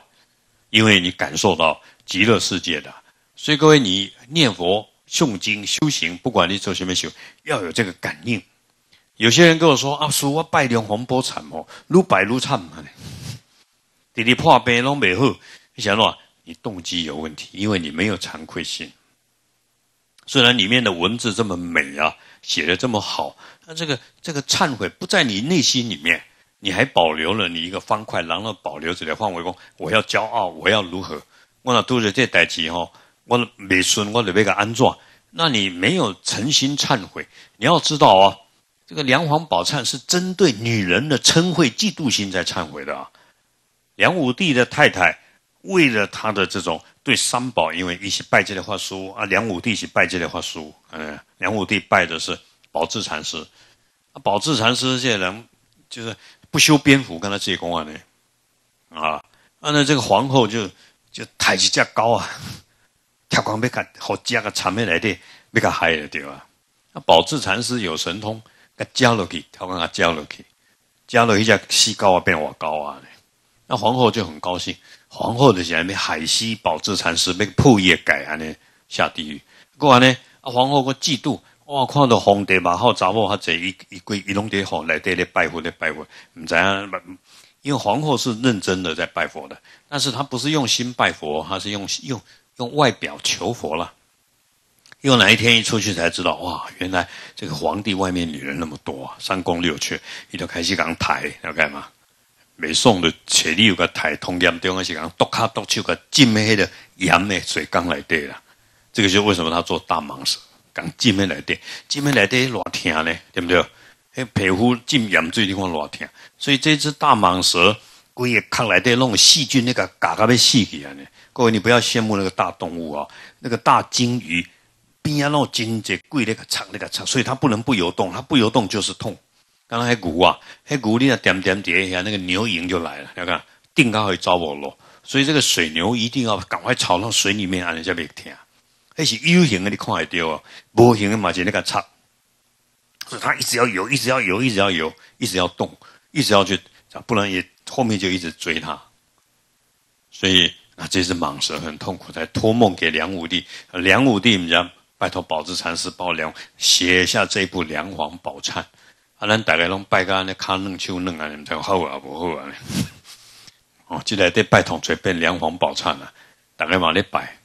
S6: 因为你感受到极乐世界的。所以各位，你念佛、诵经、修行，不管你做什么修，要有这个感应。有些人跟我说：“阿叔，我拜两红波禅哦，愈拜愈惨嘛。弟弟破病拢未好，你想喏，你动机有问题，因为你没有惭愧心。虽然里面的文字这么美啊，写的这么好，那这个这个忏悔不在你内心里面，你还保留了你一个方块，然后保留这个范围讲，我要骄傲，我要如何？我那都是这代志吼，我没顺，我得被个安装。那你没有诚心忏悔，你要知道啊。”这个梁皇宝忏是针对女人的嗔恚、嫉妒心在忏悔的啊。梁武帝的太太为了他的这种对三宝，因为一起拜这的话书啊，梁武帝是拜这的话书，嗯，梁武帝拜的是宝智禅师，啊，宝智禅师这些人就是不修边幅，跟他借公啊呢，啊，那这个皇后就就抬起架高啊，跳光要看好加个场面来的，要个嗨了对吧？那宝智禅师有神通，给加落去，跳光给加落去，加了一架西高啊，变我高啊，那皇后就很高兴。皇后的想要海西宝智禅师被破业改安尼下地狱，过完呢啊皇后个嫉妒哇，看到皇帝嘛好查某哈这一一归一龙蝶吼来对咧拜佛咧拜佛，唔知啊，因为皇后是认真的在拜佛的，但是她不是用心拜佛，她是用用用外表求佛了。又哪一天一出去才知道哇，原来这个皇帝外面女人那么多，三宫六妾，一头开始讲台要干嘛？美宋的车里有个台通严重，是讲剁卡剁手个浸喺的盐的水缸来对啦。这个就为什么他做大蟒蛇，讲浸喺来对，浸喺来对偌疼呢，对不对？迄皮肤浸盐水地方偌疼，所以这只大蟒蛇规个壳来对，弄细菌那个嘎嘎被死去啊！呢，各位你不要羡慕那个大动物啊，那个大鲸鱼边啊弄金节贵那个长那个长，所以它不能不游动，它不游动就是痛。刚刚还牛啊，还牛你那点点叠一下，那个牛蝇就来了。要看定高会招我咯，所以这个水牛一定要赶快跑到水里面，安人家别听。那是 U 型的，你看会到啊，无型的嘛就那个插。所以它一直要游，一直要游，一直要游，一直要动，一直要去，不然也后面就一直追它。所以啊，这只蟒蛇很痛苦，才托梦给梁武帝。梁武帝人家拜托宝智禅师帮梁写下这部《梁皇宝忏》。啊，咱大家拢拜个安尼，骹软手软啊，唔知好啊无好啊。哦，即内底拜同随便梁皇宝忏啊，大家嘛咧拜。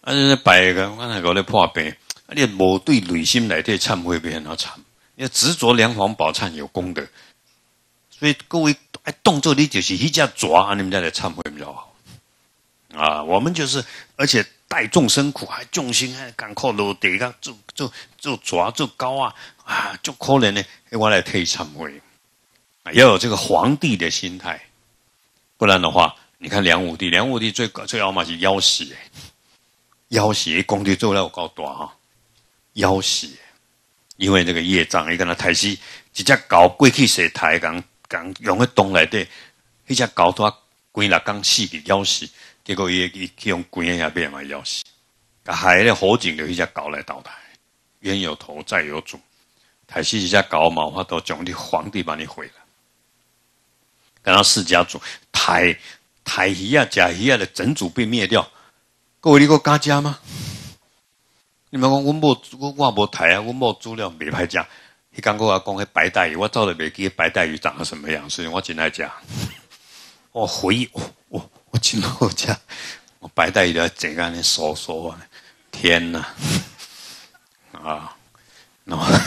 S6: 啊，咧拜个，我那个咧破病，啊，你无对内心内底忏悔，别很好忏。要执着两皇宝忏有功德，所以各位哎，动作你就是一只抓，你们再来忏悔比较好。啊，我们就是，而且。带众生苦，还众生还艰苦落地个做做做抓做高啊啊，就可能呢。我来替忏悔，要有这个皇帝的心态，不然的话，你看梁武帝，梁武帝最最要嘛是妖死诶，妖死功德做了有够大哈，妖死，因为这个业障，伊跟他太死，一只狗过去洗台，讲讲用个洞来对，一只狗多几六缸死的妖死。结果伊伊去用鬼下变嘛要死，海咧火警就一只狗来倒台，冤有头债有主，台西一只狗毛发都将你皇帝把你毁了，跟他四家族台台鱼啊假鱼啊的整组被灭掉，各位你个加家吗？你们讲我无我我无台啊，我无资料没拍家，你刚跟我讲迄白带鱼，我照着没记白带鱼长得什么样，所以我进来讲，我回忆我。我进我家，我白带鱼的整个那缩缩啊！天哪，啊，那么，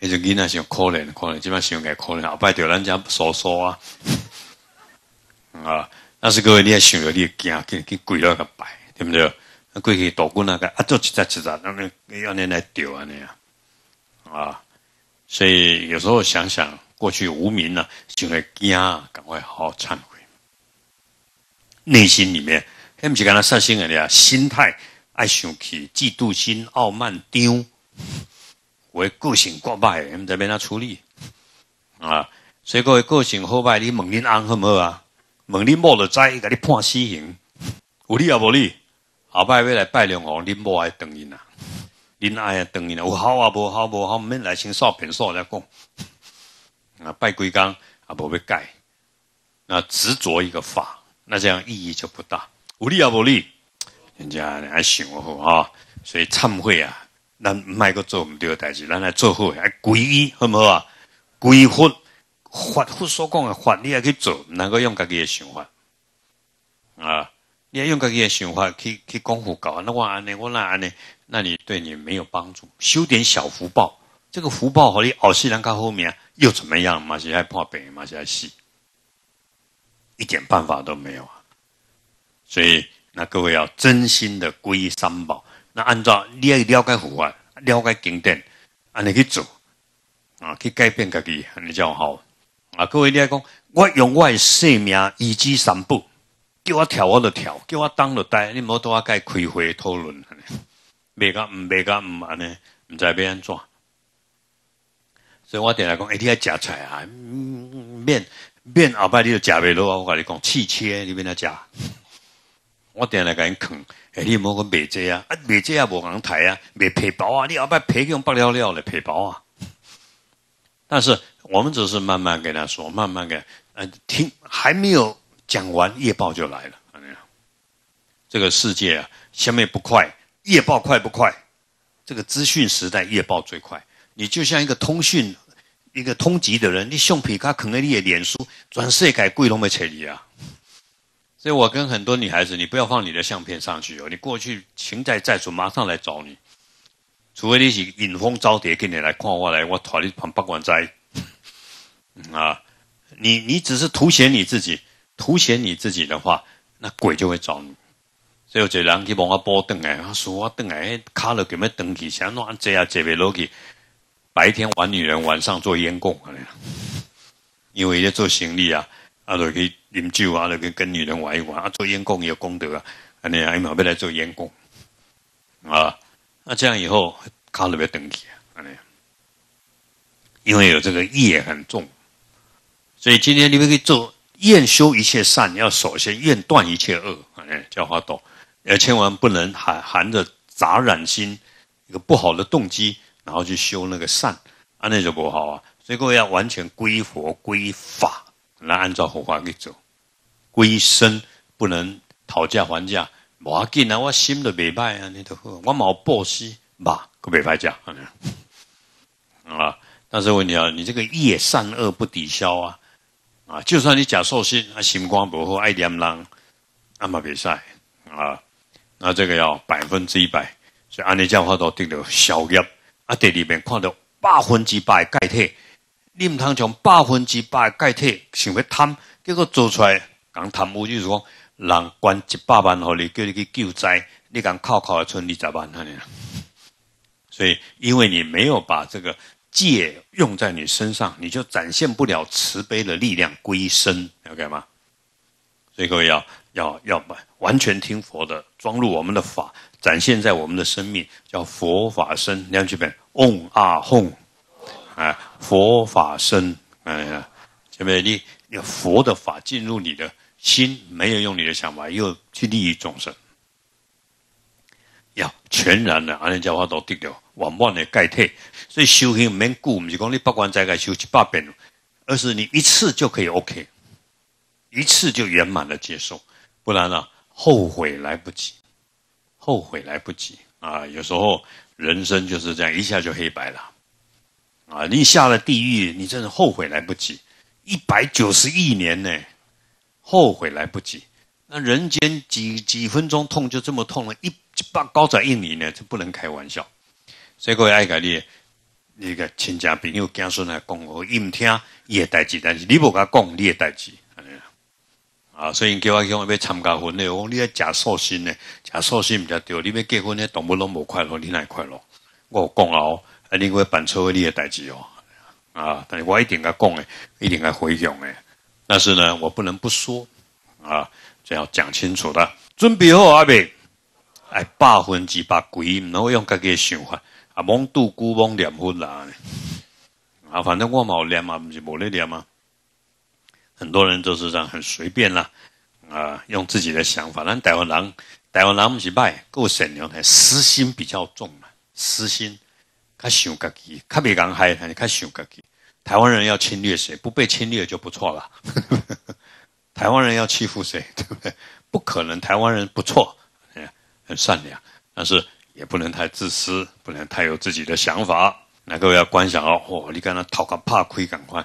S6: 那就囡仔想可怜可怜，基本上该可怜，后摆掉咱家缩缩啊！啊，但是各位你也想着你惊，去去跪了个拜，对不对？过去大棍那个啊，做一只一只，那么要你来丢啊那样啊！所以有时候想想过去无名呢，就会惊，赶快好好忏悔。内心里面，他不是跟他杀心的呀，心态爱生气、嫉妒心、傲慢、丢，为个性过败，他们在边他处理啊。所以各位个性好败，你问恁安好唔好啊？问恁某就知，给你判死刑。有理啊无理？后摆要来拜龙王，恁某爱等因啊，恁爱等因啊，有好啊无好无好，免来先扫平扫再讲。啊，拜归刚啊，无要改，那执着一个法。那这样意义就不大，无力啊无理，人家还想我啊，所以忏悔啊，咱卖个做唔对的代志，咱来做好，还皈依好唔好啊？皈佛，法佛所讲的法，你也去做，能够用家己的想法啊，你要用家己的想法去去功夫搞，那我安尼我那安尼，那你对你没有帮助，修点小福报，这个福报和你后世人看后面又怎么样嘛？是还破病嘛？是还死？一点办法都没有啊！所以那各位要真心的皈依三宝。那按照你要了解佛法、了解经典，安尼去做啊，去改变家己，你就好啊。各位你要讲，我用我的性命以知三宝，叫我跳我就跳，叫我当就呆，你莫多我该开会讨论，未甲唔未甲唔安尼，唔知要安怎。所以我定来讲，一定要食菜啊！面面后摆你就食袂落，我甲你讲，气切你边来食。我定来甲因坑，哎，你莫讲卖这啊，啊卖这啊无人抬啊，卖皮包啊，你后摆皮用不了了咧皮包啊。但是我们只是慢慢跟他说，慢慢跟，呃，听还没有讲完，夜报就来了。这个世界啊，下面不快，夜报快不快？这个资讯时代，夜报最快。你就像一个通讯、一个通缉的人，你橡皮卡啃了你的脸书，转世界贵都没扯你啊！所以我跟很多女孩子，你不要放你的相片上去哦，你过去情在在所，马上来找你。除非你是引风招蝶，跟你来看我来，我讨你旁八卦斋啊！你你只是凸显你自己，凸显你自己的话，那鬼就会找你。所以有个人去帮我拨灯哎，他说我灯哎，卡了给没登起，想弄这啊这边落去。白天玩女人，晚上做烟供，因为要做行李啊，啊，就去饮酒啊，就去跟女人玩一玩啊，做烟供有功德啊，啊，你哎嘛要来做烟供啊。那这样以后卡了别登记啊！因为有这个业很重，所以今天你们可以做愿修一切善，要首先愿断一切恶。哎，叫花朵，要千万不能含含着杂染心，一个不好的动机，然后去修那个善，啊，那就不好啊。所以各位要完全归佛归法，来按照佛法去走，归身不能讨价还价。无要紧啊，我心都未歹啊，你都好，我冇报施，吧，可未歹讲啊。但是问题啊，你这个业善恶不抵消啊，啊，就算你假寿心啊，心光不好，爱念人，阿嘛别晒啊。那这个要百分之一百，所以安尼讲话都定到消业啊。第里面看到百分之百钙体，你唔通从百分之百钙体想要贪，结果做出来讲贪污就是讲。人捐一百万给你，叫你去救灾，你敢靠靠的存二十万，那里所以，因为你没有把这个戒用在你身上，你就展现不了慈悲的力量归身，OK 吗？所以各位要要要把完全听佛的，装入我们的法，展现在我们的生命，叫佛法身。两句本，嗡啊吽，啊，佛法身，哎呀，这边你有佛的法进入你的。心没有用你的想法，又去利益众生，要全然的，安尼教法都得了，完满的盖退。所以修行没顾，唔是讲你不管再个修七八遍，而是你一次就可以 OK，一次就圆满的接受，不然呢，后悔来不及，后悔来不及啊！有时候人生就是这样，一下就黑白了啊！你下了地狱，你真的后悔来不及，一百九十亿年呢。后悔来不及，那人间几几分钟痛就这么痛了，一把高在印尼呢，这不能开玩笑。所以各位爱家你，那个亲家朋友家属来讲，我伊唔听伊的代志，但是你不甲讲你的代志，啊，所以叫我讲要参加婚礼，我讲你要假寿心呢，假寿心唔才对，你要结婚呢，动不拢无快乐，你哪快乐？我讲哦，啊，你会办错你的代志哦，啊，但是我一定甲讲的，一定甲回向的。但是呢，我不能不说，啊，这要讲清楚的。准备好阿未？哎，百分之百鬼，唔能用家己想法，啊，蒙度孤蒙念佛啦。啊，反正我冇念嘛，不是冇咧念嘛。很多人都是这样，很随便啦，啊，用自己的想法。但台湾人，台湾人唔是歹，够善良的，私心比较重嘛，私心，较想家己，较未讲嗨，较想家己。台湾人要侵略谁？不被侵略就不错了。台湾人要欺负谁？对不对？不可能。台湾人不错，很善良，但是也不能太自私，不能太有自己的想法。那各位要观想哦，哦，你看他讨个怕亏，赶快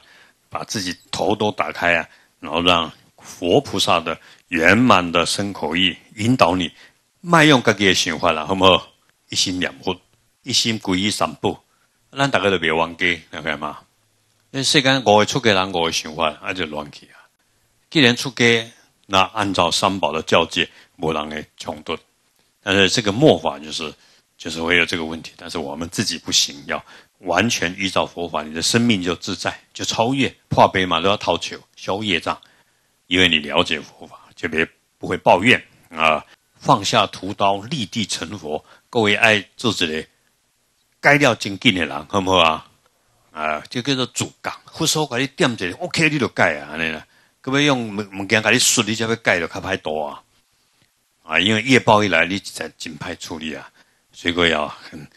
S6: 把自己头都打开啊，然后让佛菩萨的圆满的身口意引导你，卖用自己的想法了，好不好？一心两佛，一心皈依三宝，咱大家都别忘记，明白吗？因世间我会出家人，我会想法，那就乱去啊！既然出家，那按照三宝的教诫，无人会冲突。但是这个末法就是，就是会有这个问题。但是我们自己不行，要完全依照佛法，你的生命就自在，就超越破悲嘛，都要逃求消业障。因为你了解佛法，就别不会抱怨啊，放下屠刀，立地成佛。各位爱做这个改掉精进的人，好不好啊？啊，就叫做主讲，佛手给你点一个，OK，你就改啊，安尼啦。各位用物物件给你顺，你才要改，就较歹多啊。啊，因为业报一来，你才尽派处理啊。所以我要很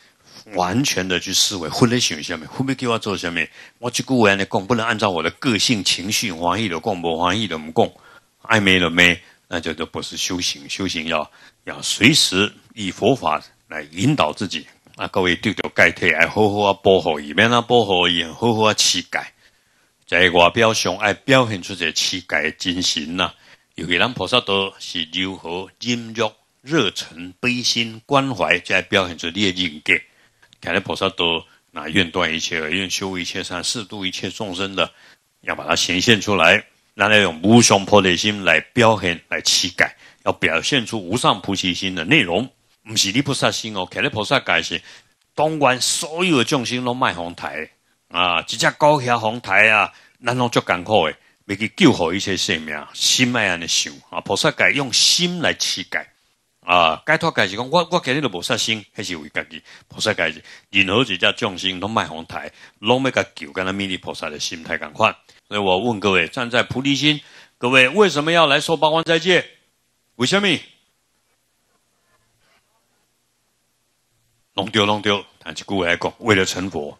S6: 完全的去思维，分类想下面，分别给我做下面。我这句话安尼讲，不能按照我的个性情绪，欢喜的讲，不欢喜的唔讲，爱昧了没？那就都不是修行。修行要要随时以佛法来引导自己。啊，各位对着改体，爱好好啊保护伊，免啊保护伊，好好啊乞改。在外表上爱表现出这乞改精神呐。尤其咱菩萨道是柔和、忍辱、热忱、悲心、关怀，在表现出你的人格。看来菩萨道那愿断一切恶，愿修一切善，适度一切众生的，要把它显现出来，让那种无上菩提心来表现、来乞改，要表现出无上菩提心的内容。不是你菩萨心哦，看来菩萨界是当官所有的众生都卖红台啊，一只高下红台啊，咱拢足艰苦的。要去救活一切生命，心爱安尼想啊！菩萨界用心来乞改啊！解脱改是讲，我我今日都菩萨心，还是为家己。菩萨界是任何一只众生都卖红台，拢要甲救，跟他弥勒菩萨的心态共款。所以我问各位，站在菩提心，各位为什么要来说八关斋戒？为什么？弄丢弄丢，但是故来讲，为了成佛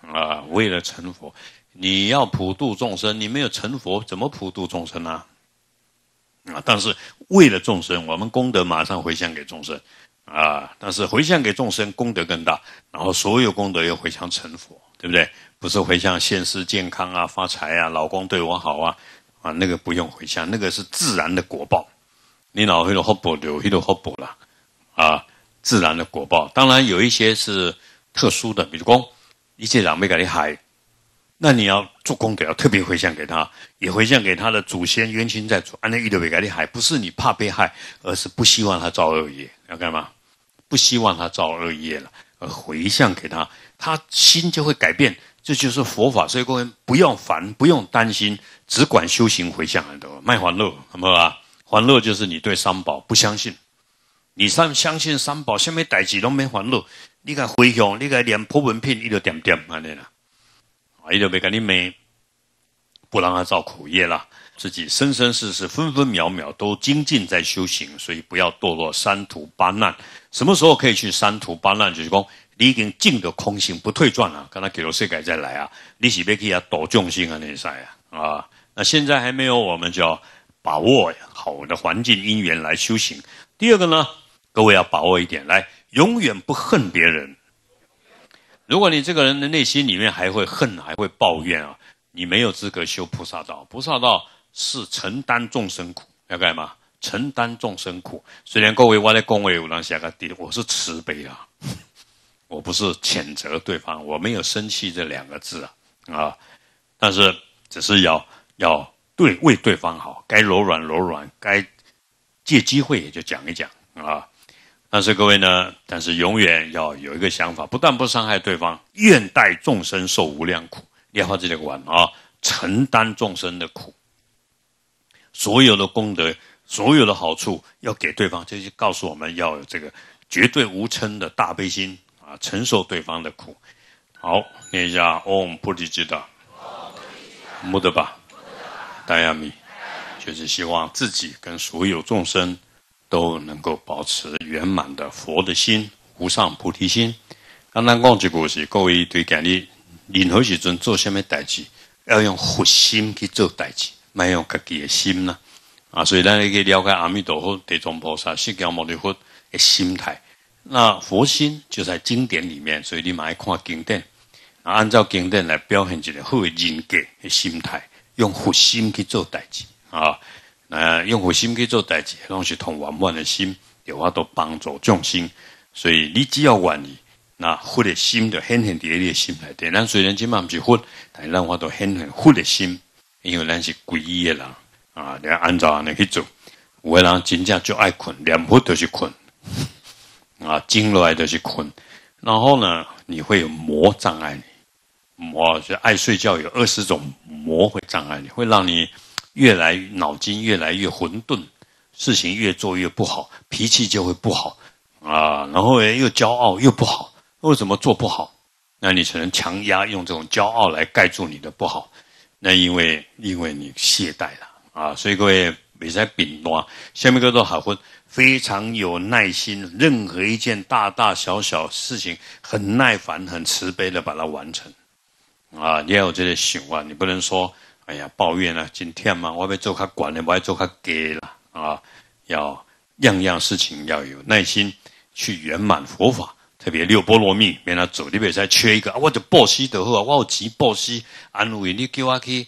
S6: 啊！为了成佛。你要普度众生，你没有成佛，怎么普度众生啊？啊！但是为了众生，我们功德马上回向给众生啊！但是回向给众生，功德更大，然后所有功德又回向成佛，对不对？不是回向现世健康啊、发财啊、老公对我好啊啊，那个不用回向，那个是自然的果报。你脑会都好补，流会都好补了啊！自然的果报，当然有一些是特殊的，比如讲一切人没给你害。那你要做功德，要特别回向给他，也回向给他的祖先冤亲债主。安那遇到被害，害不是你怕被害，而是不希望他造恶业，要干嘛？不希望他造恶业了，而回向给他，他心就会改变。这就是佛法，所以各位不用烦，不用担心，只管修行回向很多，卖欢乐，好不好啊？欢乐就是你对三宝不相信，你三相信三宝，下面代志都没欢乐，你看回向，你看连破文品，你都点点安尼啦。啊，一定别跟你没，不让他造苦业啦。自己生生世世分分秒秒都精进在修行，所以不要堕落三途八难。什么时候可以去三途八难？就是讲你已经进得空性不退转了，跟他给了世改再来啊！你是别给他多重心啊那赛啊啊！那现在还没有，我们就要把握好的环境因缘来修行。第二个呢，各位要把握一点，来永远不恨别人。如果你这个人的内心里面还会恨，还会抱怨啊，你没有资格修菩萨道。菩萨道是承担众生苦，要干嘛？承担众生苦。虽然各位我在恭维有人下个地，我是慈悲啊，我不是谴责对方，我没有生气这两个字啊啊，但是只是要要对为对方好，该柔软柔软，该借机会也就讲一讲啊。但是各位呢？但是永远要有一个想法，不但不伤害对方，愿代众生受无量苦。你要这个玩啊，承担众生的苦，所有的功德，所有的好处要给对方，这就告诉我们要有这个绝对无嗔的大悲心啊，承受对方的苦。好，念一下嗡菩提之道，木德巴，大亚米，就是希望自己跟所有众生。都能够保持圆满的佛的心，无上菩提心。刚刚讲这个是各位对讲的，任何时阵做什么代志，要用佛心去做代志，没用自己的心呢？啊，所以咱可以了解阿弥陀佛、地藏菩萨、释迦牟尼佛的心态。那佛心就在经典里面，所以你买看经典，按照经典来表现一个好的人格的心态，用佛心去做代志啊。呃，用佛心去做代志，拢是同圆满的心，有法都帮助众生。所以你只要愿意，那佛的心就显现伫你的心内。咱虽然今嘛毋是佛，但咱法都显现佛的心，因为咱是皈依的人啊。你按照安尼去做，有的人真正就爱困，念佛都是困啊，静落来都是困。然后呢，你会有魔障碍你，魔就爱睡觉，有二十种魔会障碍你，会让你。越来脑筋越来越混沌，事情越做越不好，脾气就会不好啊，然后又骄傲又不好，为什么做不好？那你只能强压，用这种骄傲来盖住你的不好。那因为因为你懈怠了啊，所以各位别再饼多，下面个都好分，非常有耐心，任何一件大大小小事情，很耐烦、很慈悲的把它完成啊。你要有这些想法，你不能说哎呀抱怨啊，今天嘛我要做他管的，我要做他给了啊。要样样事情要有耐心去圆满佛法。特别六波罗蜜，免他走，你别再缺一个啊！我就报喜得好啊，我有钱报喜，安慰你叫我去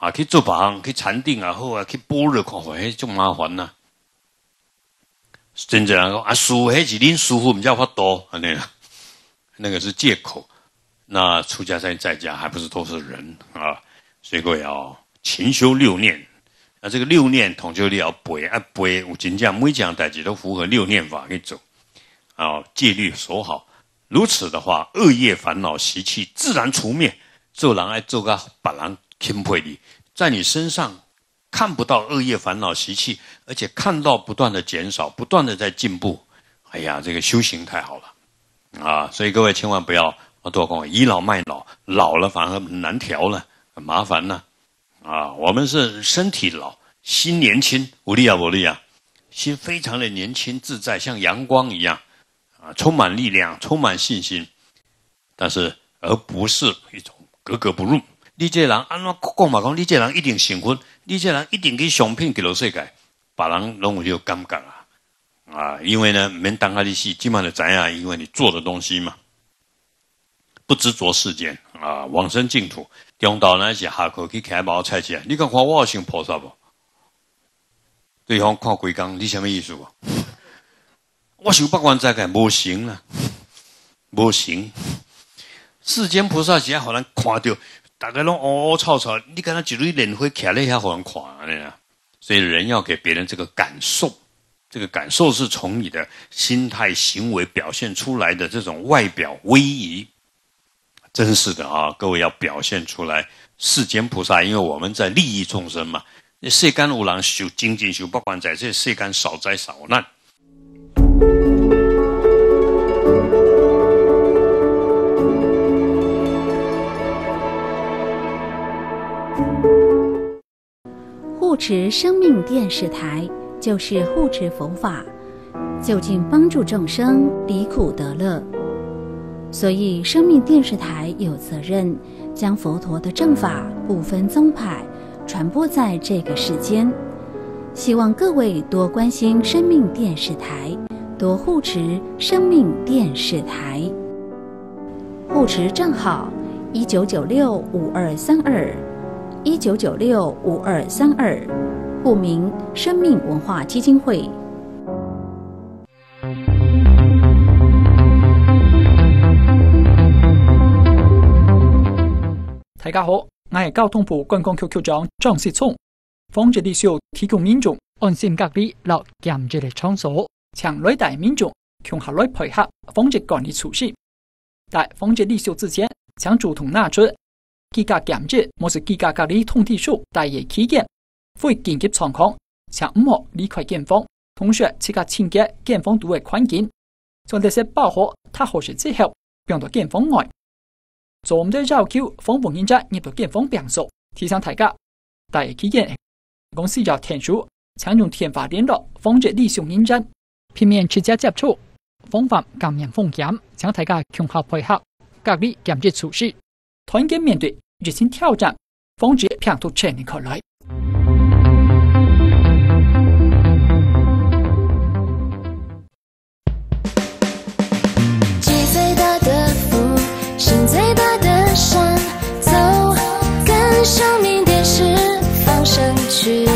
S6: 啊，去做房，去禅定也，好啊，去般若看法，嘿，就麻烦呐。真正讲啊，师傅，嘿是恁师傅，唔叫法多，安尼，那个是借口。那出家在在家，还不是都是人啊？所以各位要勤修六念。那这个六念，统就你要背啊背，有真正每讲代志都符合六念法去走。啊，戒律守好，如此的话，恶业烦恼习气自然除灭。做人爱做个把人钦佩你，在你身上看不到恶业烦恼习气，而且看到不断的减少，不断的在进步。哎呀，这个修行太好了啊！所以各位千万不要我多讲倚老卖老，老了反而难调了，很麻烦呢。啊，我们是身体老，心年轻，无力啊，无力啊，心非常的年轻自在，像阳光一样。啊，充满力量，充满信心，但是而不是一种格格不入。你这人安怎讲嘛？讲你这人一定幸福，你这人一定给相片给了世界，把人拢有尴尬啊！啊，因为呢，免当下的戏，基本上怎样？因为你做的东西嘛，不执着世间啊，往生净土。中道那些下课去开包菜起来，你敢看我像菩萨不？对方看规工，你什么意思？我修八关斋戒，无行啊，无行。世间菩萨是好难看到，大家拢哦哦吵吵，你看他一堆莲花徛咧遐好难看呢。所以人要给别人这个感受，这个感受是从你的心态、行为表现出来的这种外表威仪，真是的啊！各位要表现出来。世间菩萨，因为我们在利益众生嘛，那世间无人修精进修不管在，这世间少灾少难。
S7: 护持生命电视台就是护持佛法，就近帮助众生离苦得乐。所以，生命电视台有责任将佛陀的正法不分宗派传播在这个世间。希望各位多关心生命电视台，多护持生命电视台。护持账号：一九九六五二三二。一九九六五二三二，户名生命文化基金会。
S8: 家好，我系交通部观光局局长张世聪。防疫的时候，提供民众安心隔离落检疫的场所，请内地民众共下来配合防疫管理措施。在防疫的时候之前，请主动拿出。居家检疫，或是居家隔离通知书，第二期间非紧急状况，请唔好离开健房，同时切个清洁健房度嘅环境，将这些包好，他合适之后，放到健房外。做唔到要求，防护人员入到健房病所，提醒大家。第一期间，公司要天数，请用电话联络防止利用人员，避免直接接触，防范感染风险。请大家强化配合隔离检疫措施，团结面对。热情挑战，防止病毒传染开来。true